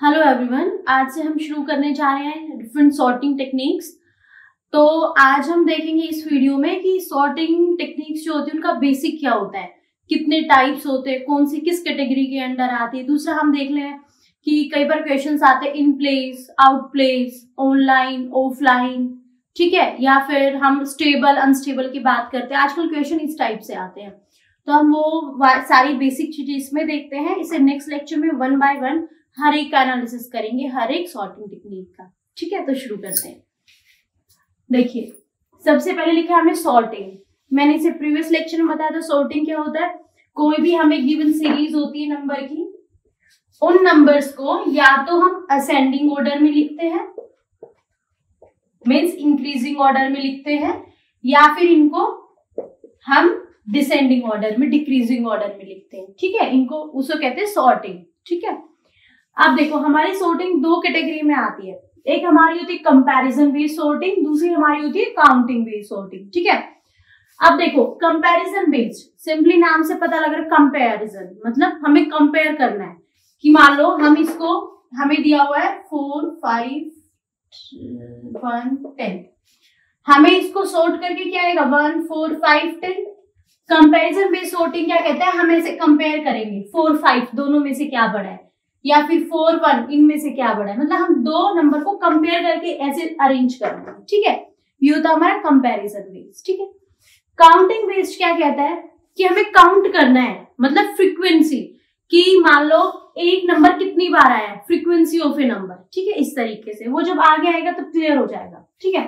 Hello everyone आज से हम शुरू करने जा रहे हैं डिफरेंट सॉर्टिंग टेक्निक्स तो आज हम देखेंगे इस वीडियो में कि सॉर्टिंग टेक्निक्स जो होती है, उनका बेसिक क्या होता है? कितने टाइप्स होते हैं? कौन सी किस कैटेगरी के अंडर आती है? दूसरा हम देख लें कि कई बार क्वेश्चंस आते हैं in place out place online offline ठीक है? या फिर हम स्टेबल अनस्टेबल की बात करते हैं। आजकल क्वेश्चन इस टाइप से आते हैं। तो हम वो सारी बेसिक चीज़ें इसमें देखते हैं। इसे नेक्स्ट लेक्चर में वन बाय वन हर एक का एनालिसिस करेंगे, हर एक सॉर्टिंग टेक्निक का। ठीक है तो शुरू करते हैं। देखिए, सबसे पहले लिखा है हमने सॉर्टिंग मैंने इसे प्रीवियस लेक्चर में बताया था सॉर्टिंग क्या होता है? कोई भी हमें गिवन सीरीज़ होती है नंबर की, उन नंबर्स को या तो हम असेंडिंग ऑर्डर में लिखते हैं मीन्स इंक्रीजिंग ऑर्डर में लिखते हैं, या फिर इनको हम डिसेंडिंग ऑर्डर में डिक्रीजिंग ऑर्डर में लिखते हैं। ठीक है, इनको, उसको कहते हैं सॉर्टिंग ठीक है? अब देखो, हमारी सोर्टिंग दो कैटेगरी में आती है। एक हमारी होती है कंपैरिजन बेस्ड सोर्टिंग दूसरी हमारी होती है काउंटिंग बेस्ड सॉर्टिंग ठीक है? अब देखो कंपैरिजन बेस्ड सिंपली नाम से पता लग रहा है कंपैरिजन मतलब हमें कंपेयर करना है। कि मान लो, हम इसको, हमें दिया हुआ है फोर फाइव वन टेन हमें इसको सोर्ट करके क्या आएगा? One four five ten comparison based sorting क्या कहता है? हम ऐसे कंपेयर करेंगे। फोर फाइव दोनों में से क्या बड़ा है? या फिर फोर वन, इनमें से क्या बड़ा है? मतलब हम दो नंबर को कंपेयर करके ऐसे अरेंज करेंगे ठीक है? ये होता हमारा कंपैरिजन बेस्ड ठीक है? काउंटिंग बेस्ड क्या कहता है? कि हमें काउंट करना है मतलब फ्रीक्वेंसी कि मान लो एक नंबर कितनी बार आया है? फ्रीक्वेंसी ऑफ़ ए नंबर ठीक है? इस तरीके से। वो जब आगे आएगा तो क्लियर हो जाएगा, ठीक है?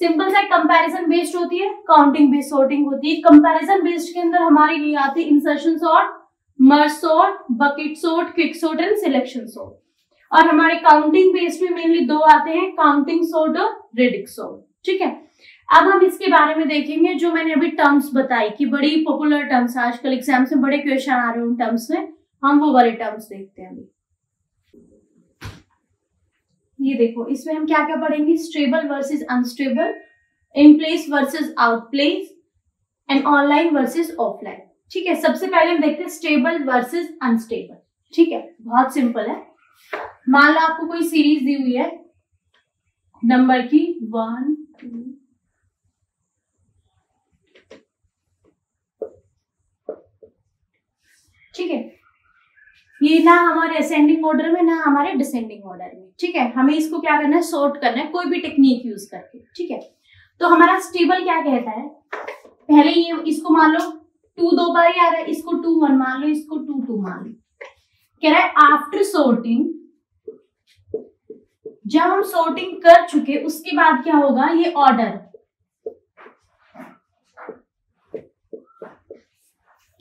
सिंपल सा कंपैरिजन बेस्ड होती है काउंटिंग बेस्ड सॉर्टिंग होती है। कंपैरिजन बेस्ड के अंदर हमारी ये आती है insertion sort merge sort bucket sort and selection sort और हमारे काउंटिंग बेस में मेनली दो आते हैं काउंटिंग सोट और रेडिक सॉर्ट ठीक है? अब हम इसके बारे में देखेंगे जो मैंने अभी टर्म्स बताई कि बड़ी पॉपुलर टर्म्स आजकल एग्ज़ाम्स में बड़े क्वेश्चन आ रहे हैं उन टर्म्स में। हम वो वाले टर्म्स देखते हैं अभी। ये देखो, इसमें हम क्या क्या पढ़ेंगे? Stable versus unstable in place versus out place and online versus offline ठीक है, सबसे पहले हम देखते हैं स्टेबल वर्सेस अनस्टेबल ठीक है, बहुत सिंपल है। मान लो आपको कोई सीरीज़ दी हुई है। नंबर की वन टू ठीक है। ये ना हमारे असेंडिंग ऑर्डर में, ना हमारे डिसेंडिंग ऑर्डर में। ठीक है, हमें इसको क्या करना है सॉर्ट करना है, कोई भी टेक्निक यूज़ करके। ठीक है तो हमारा स्टेबल क्या कहता है? पहले ये, इसको मान लो टू दो बार ही आ रहा है, इसको टू वन मान लो, इसको टू टू मान लो। कह रहा है आफ्टर सोर्टिंग जब हम सोर्टिंग कर चुके, उसके बाद क्या होगा, ये ऑर्डर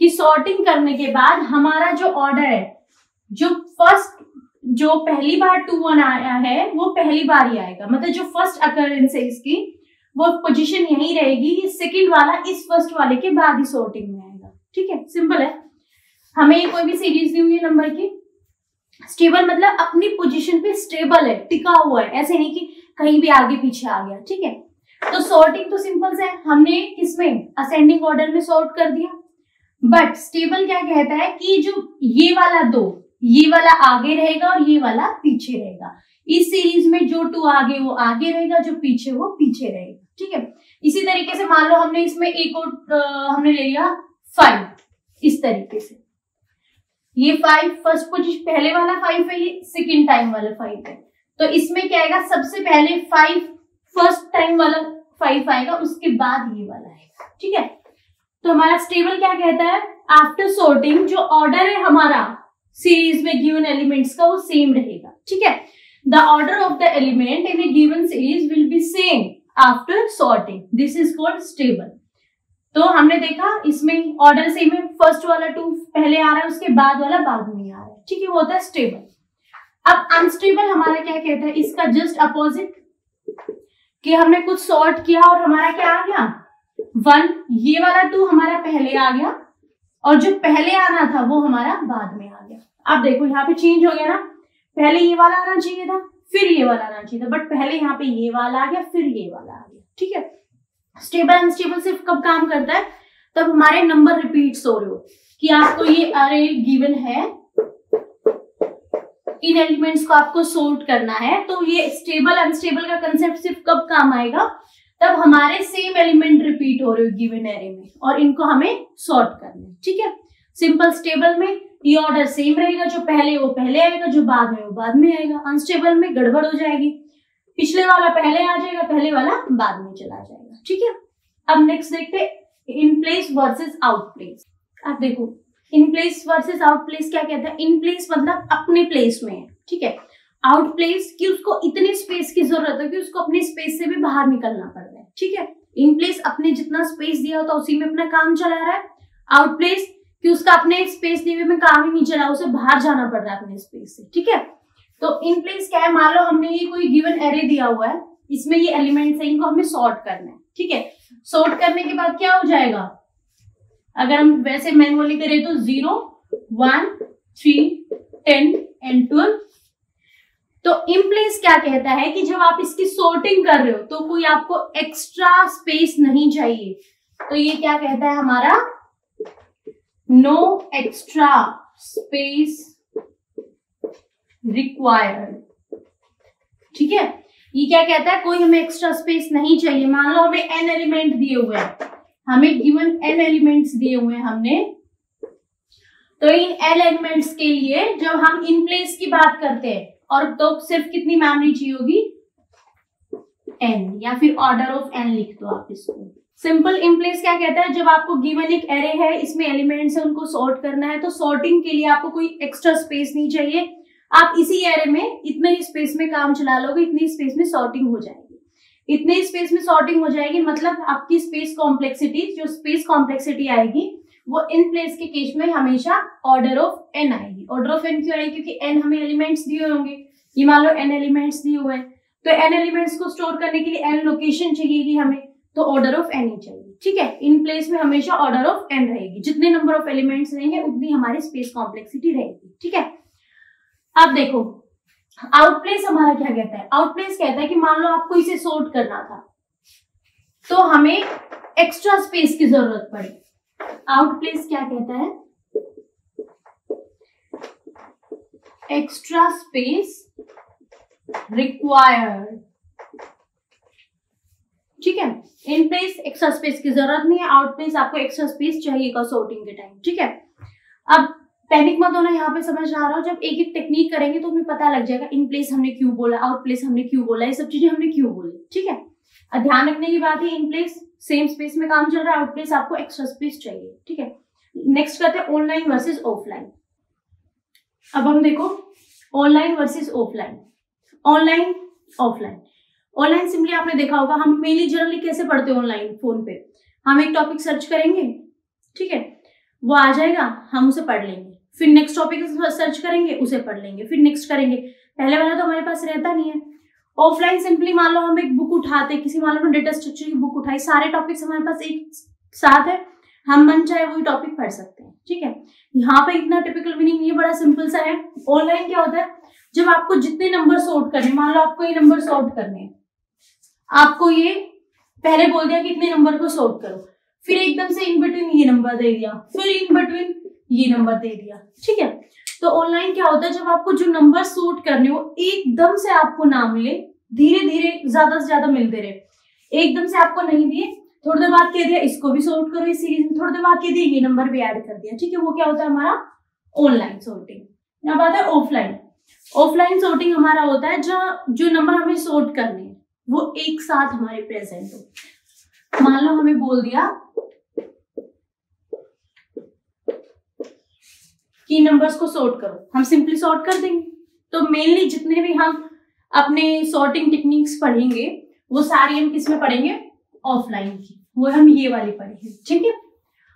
कि सॉर्टिंग करने के बाद हमारा जो ऑर्डर है, जो फ़र्स्ट जो पहली बार टू वन आया है, वो पहली बार ही आएगा। मतलब जो फ़र्स्ट अकरेंस है इसकी वो पोजीशन यही रहेगी सेकंड वाला इस फ़र्स्ट वाले के बाद ही सॉर्टिंग में आएगा। ठीक है? सिंपल है। हमें कोई भी सीरीज़ दी हुई है नंबर की। स्टेबल मतलब अपनी पोजीशन पे स्टेबल है, टिका हुआ है। ऐसे नहीं कि कहीं भी आगे पीछे आ गया। ठीक है? तो सॉर्टिंग तो सिंपल है। हमने किसमें? असेंडिंग ऑर्डर में सॉर्ट कर दिया। बट स्टेबल क्या कहता है कि जो ये वाला दो, ये वाला आगे रहेगा और ये वाला पीछे रहेगा। इस सीरीज़ में जो टू आगे, वो आगे रहेगा, जो पीछे, वो पीछे रहेगा। ठीक है? इसी तरीके से मान लो हमने इसमें एक और हमने ले लिया फाइव इस तरीके से। ये फाइव फ़र्स्ट पोजिशन पहले वाला फाइव है, ये सेकेंड टाइम वाला फाइव है। तो इसमें क्या आएगा? सबसे पहले फाइव फ़र्स्ट टाइम वाला फाइव आएगा, उसके बाद ये वाला आएगा ठीक है? तो हमारा स्टेबल क्या कहता है? आफ्टर सोर्टिंग जो ऑर्डर है हमारा सीरीज़ में गिवन एलिमेंट्स का, वो सेम रहेगा। ठीक है? The order of the element in a given series will be same after sorting this is called stable तो हमने देखा, इसमें ऑर्डर सेम है फ़र्स्ट वाला टू पहले आ रहा है, उसके बाद वाला बाद में आ रहा है। ठीक है, वो होता है स्टेबल अब अनस्टेबल हमारा क्या कहता है? इसका जस्ट अपोजिट कि हमने कुछ सॉर्ट किया और हमारा क्या आ गया? वन ये वाला टू हमारा पहले आ गया और जो पहले आना था, वो हमारा बाद में आ गया। अब देखो, यहाँ पे चेंज हो गया ना। पहले ये वाला आना चाहिए था फिर ये वाला आना चाहिए था। बट पहले यहाँ पे ये वाला आ गया, फिर ये वाला आ गया। ठीक है? स्टेबल अनस्टेबल सिर्फ़ कब काम करता है? तब हमारे नंबर रिपीट हो रहे हो कि आपको ये अरे गिवन है। इन एलिमेंट्स को आपको सोर्ट करना है। तो ये स्टेबल अनस्टेबल का कंसेप्ट सिर्फ़ कब काम आएगा? तब हमारे सेम एलिमेंट रिपीट हो रहे हो गिवन एरे में और इनको हमें सॉर्ट करना है। ठीक है? सिंपल स्टेबल में ये ऑर्डर सेम रहेगा, जो पहले वो पहले आएगा, जो बाद में वो बाद में आएगा। अनस्टेबल में गड़बड़ हो जाएगी। पिछले वाला पहले आ जाएगा, पहले वाला बाद में चला जाएगा। ठीक है? अब नेक्स्ट देखते in place versus out place अब देखो in place versus out place क्या कहता है? इन प्लेस मतलब अपने प्लेस में है। ठीक है? आउट प्लेस कि उसको इतनी स्पेस की ज़रूरत है कि उसको अपने स्पेस से भी बाहर निकलना पड़ रहा है। ठीक है? इन प्लेस अपने जितना स्पेस दिया होता, उसी में अपना काम चला रहा है। आउट प्लेस कि उसका अपने स्पेस दिए में काम ही नहीं चला, उसे बाहर जाना पड़ रहा है अपने स्पेस से, ठीक है? तो इन प्लेस क्या है? मान लो हमने ये कोई गिवन एरे दिया हुआ है, इसमें ये एलिमेंट्स है, इनको हमें सॉर्ट करना है, ठीक है? सॉर्ट करने के बाद क्या हो जाएगा? अगर हम वैसे मैनुअली करें तो zero one three ten and twelve तो इम्प्लेस क्या कहता है कि जब आप इसकी सोर्टिंग कर रहे हो तो कोई आपको एक्स्ट्रा स्पेस नहीं चाहिए। तो ये क्या कहता है हमारा? नो एक्स्ट्रा स्पेस रिक्वायर्ड ठीक है? ये क्या कहता है? कोई हमें एक्स्ट्रा स्पेस नहीं चाहिए। मान लो हमें एन एलिमेंट दिए हुए हैं। हमें गिवन एन एलिमेंट्स दिए हुए हैं हमने। तो इन एल एलिमेंट्स के लिए जब हम इन प्लेस की बात करते हैं, और तो सिर्फ़ कितनी मेमोरी चाहिए होगी? एन या फिर ऑर्डर ऑफ़ एन लिख दो आप इसको। सिंपल इन प्लेस क्या कहता है? जब आपको गिवन एक एरे है, इसमें एलिमेंट्स है, उनको सॉर्ट करना है तो सॉर्टिंग के लिए आपको कोई एक्स्ट्रा स्पेस नहीं चाहिए। आप इसी एरे में इतने ही स्पेस में काम चला लोगे, इतनी स्पेस में सॉर्टिंग हो जाएगी। इतने स्पेस में सॉर्टिंग हो जाएगी मतलब आपकी स्पेस कॉम्प्लेक्सिटी जो स्पेस कॉम्प्लेक्सिटी आएगी, वो इन प्लेस के केस में हमेशा ऑर्डर ऑफ़ एन आएगी। ऑर्डर ऑफ़ एन क्यों आएगी? क्योंकि एन हमें एलिमेंट्स दिए होंगे। ये मान लो एन एलिमेंट्स दिए हुए हैं। तो एन एलिमेंट्स को स्टोर करने के लिए एन लोकेशन चाहिएगी हमें। तो ऑर्डर ऑफ़ एन ही चाहिए। ठीक है? इन प्लेस में हमेशा ऑर्डर ऑफ़ एन रहेगी। जितने नंबर ऑफ़ एलिमेंट्स रहेंगे, उतनी हमारी स्पेस कॉम्प्लेक्सिटी रहेगी। ठीक है? अब देखो आउटप्लेस हमारा क्या कहता है? आउटप्लेस कहता है कि मान लो आपको इसे सोर्ट करना था। तो हमें एक्स्ट्रा स्पेस की ज़रूरत पड़ी। आउटप्लेस क्या कहता है? एक्स्ट्रा स्पेस रिक्वायर्ड ठीक है? इन प्लेस एक्स्ट्रा स्पेस की ज़रूरत नहीं है आउट प्लेस आपको एक्स्ट्रा स्पेस चाहिएगा सोर्टिंग के टाइम ठीक है? अब पैनिक मत होना, यहाँ पे समझ आ रहा हो, जब एक एक टेक्निक करेंगे तो हमें पता लग जाएगा इन प्लेस हमने क्यों बोला आउट प्लेस हमने क्यों बोला, ये सब चीज़ें हमने क्यों बोली, ठीक है? ध्यान रखने की बात है इन प्लेस सेम स्पेस में काम चल रहा है आउट प्लेस आपको एक्स्ट्रा स्पेस चाहिए, ठीक है? नेक्स्ट करते हैं ऑनलाइन वर्सेज ऑफलाइन अब हम देखो online versus offline online offline online simply आपने देखा होगा, हम मेनली जनरली कैसे पढ़ते हैं ऑनलाइन फ़ोन पे? हम एक टॉपिक सर्च करेंगे, ठीक है? वो आ जाएगा, हम उसे पढ़ लेंगे। फिर नेक्स्ट टॉपिक सर्च करेंगे, उसे पढ़ लेंगे। फिर नेक्स्ट करेंगे। पहले वाला तो हमारे पास रहता नहीं है। ऑफलाइन सिंपली मान लो हम एक बुक उठाते, किसी मान लो डेटा स्ट्रक्चर की बुक उठाई, सारे टॉपिक्स हमारे पास एक साथ है, हम मन चाहे वही टॉपिक पढ़ सकते हैं, ठीक है? यहाँ पे इतना टिपिकल मीनिंग ये बड़ा सिंपल सा है। ऑनलाइन क्या होता है? जब आपको जितने नंबर सॉर्ट करने मान लो आपको ये नंबर सॉर्ट करने हैं आपको ये पहले बोल दिया कि इतने नंबर को सॉर्ट करो। फिर एकदम से इन बिटवीन ये नंबर दे दिया। फिर इन बिटवीन ये नंबर दे दिया। ठीक है? तो ऑनलाइन क्या होता है? जब आपको जो नंबर सूट करने हो, एकदम से आपको ना मिले धीरे धीरे ज़्यादा से ज़्यादा मिलते रहे। एकदम से आपको नहीं दिए, थोड़ी देर बाद कह दिया, इसको भी सॉर्ट करो इस सीरीज़ में। थोड़ी देर बाद कह दिया, ये नंबर भी ऐड कर दिया। ठीक है? वो क्या होता है हमारा? ऑनलाइन सॉर्टिंग अब आता है ऑफलाइन ऑफलाइन सॉर्टिंग हमारा होता है जो जो नंबर हमें सॉर्ट करने वो एक साथ हमारे प्रेजेंट हो। मान लो हमें बोल दिया कि नंबर्स को सॉर्ट करो। हम सिंपली सॉर्ट कर देंगे। तो मेनली जितने भी हम अपने सॉर्टिंग टेक्निक्स पढ़ेंगे, वो सारी हम किसमें पढ़ेंगे? ऑफलाइन की। वो हम ये वाली पढ़ेंगे। ठीक है?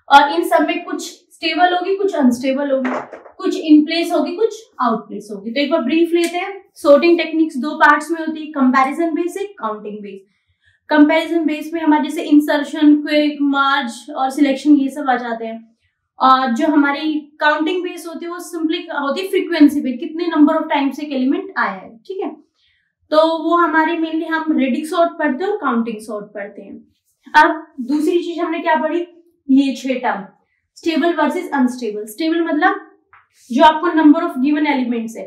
और इन सब में कुछ स्टेबल होगी, कुछ अनस्टेबल होगी, कुछ इन प्लेस होगी, कुछ आउट प्लेस होगी। तो एक बार ब्रीफ लेते हैं। सॉर्टिंग टेक्निक्स दो पार्ट्स में होती है कंपैरिजन बेस एक काउंटिंग बेस कंपैरिजन बेस में हमारे जैसे इंसर्शन क्विक मार्ज और सिलेक्शन ये सब आ जाते हैं। और जो हमारी काउंटिंग बेस होती है, वो सिंपली होती है फ्रीक्वेंसी पे कितने नंबर ऑफ़ टाइम्स एक एलिमेंट आया है, ठीक है? तो वो हमारे मेनली हम रेडिक सॉर्ट पढ़ते हैं और काउंटिंग सॉर्ट पढ़ते हैं। अब दूसरी चीज़ हमने क्या पढ़ी? ये छह term stable versus unstable stable मतलब जो आपको नंबर ऑफ़ गिवन एलिमेंट्स है,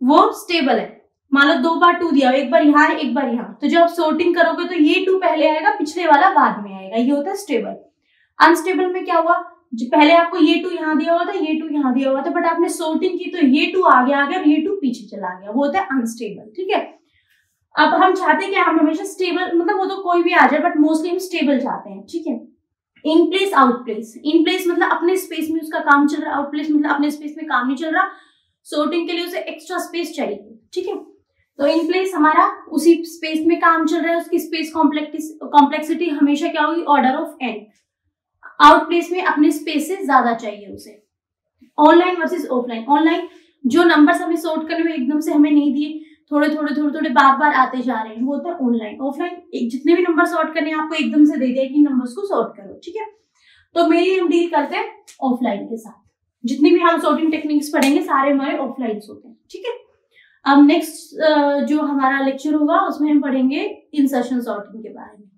वो स्टेबल है। मान लो दो बार टू दिया, एक बार यहाँ है, एक बार यहाँ। तो जब आप सोर्टिंग करोगे तो ये टू पहले आएगा, पिछले वाला बाद में आएगा। ये होता है स्टेबल अनस्टेबल में क्या हुआ? जो पहले आपको ये टू यहाँ दिया हुआ था, ये टू यहाँ दिया हुआ था बट आपने सोर्टिंग की तो ये टू आगे आ गया और ये टू पीछे चला गया। वो होता है अनस्टेबल ठीक है? अब हम चाहते हैं कि हम हमेशा स्टेबल मतलब वो तो कोई भी आ जाए बट मोस्टली हम स्टेबल चाहते हैं, ठीक है? In place out place in place मतलब अपने स्पेस में उसका काम चल रहा है आउट प्लेस मतलब अपने स्पेस में काम नहीं चल रहा। सोर्टिंग के लिए उसे एक्स्ट्रा स्पेस चाहिए, ठीक है? तो इन प्लेस हमारा उसी स्पेस में काम चल रहा है, उसकी स्पेस कॉम्प्लेक्सिटी हमेशा क्या होगी? Order of n out place में अपने स्पेस से ज़्यादा चाहिए उसे। ऑनलाइन वर्सेस ऑफलाइन ऑनलाइन जो नंबर्स हमें सॉर्ट करने में एकदम से हमें नहीं दिए थोड़े थोड़े थोड़े थोड़े बार बार आते जा रहे हैं। वो होता है ऑनलाइन ऑफलाइन एक जितने भी नंबर सॉर्ट करने आपको एकदम से दे दिया कि नंबर्स को सॉर्ट करो, ठीक है? तो मेनली हम डील करते हैं ऑफलाइन के साथ। जितने भी हम सॉर्टिंग टेक्निक्स पढ़ेंगे, सारे हमारे ऑफलाइन होते हैं, ठीक है? अब नेक्स्ट जो हमारा लेक्चर होगा, उसमें हम पढ़ेंगे इंसर्शन सॉर्टिंग के बारे में।